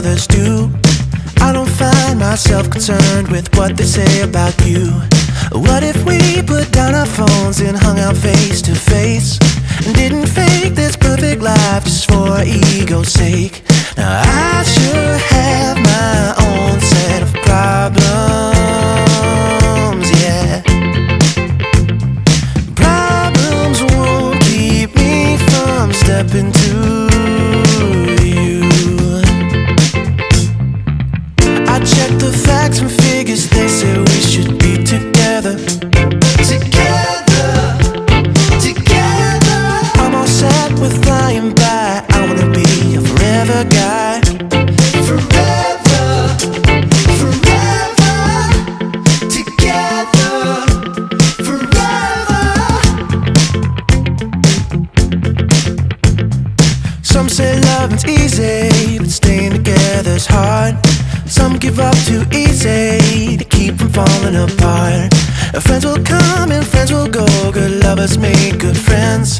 others do. I don't find myself concerned with what they say about you. What if we put down our phones and hung out face to face? And didn't fake this perfect life just for ego's sake? Now I sure have my own set of problems, yeah. Problems won't keep me from stepping say loving's easy, but staying together's hard. Some give up too easy to keep from falling apart. Friends will come and friends will go. Good lovers make good friends.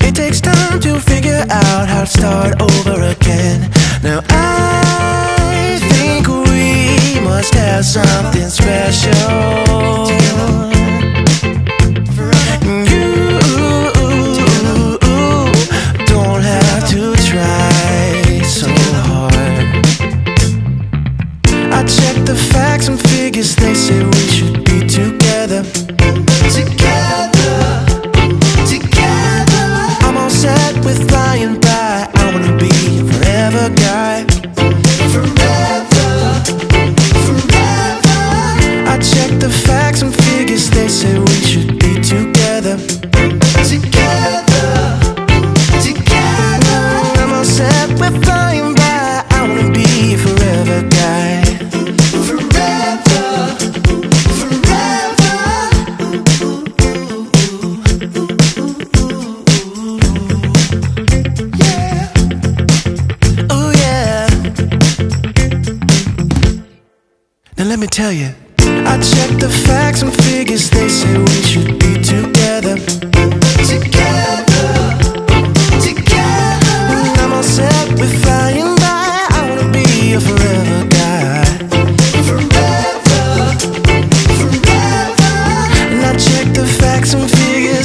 It takes time to figure out how to start figures, they let me tell you. I checked the facts and figures. They say we should be together. Together. Together. I'm set. I wanna be a forever guy. Forever. Forever. And I check the facts and figures.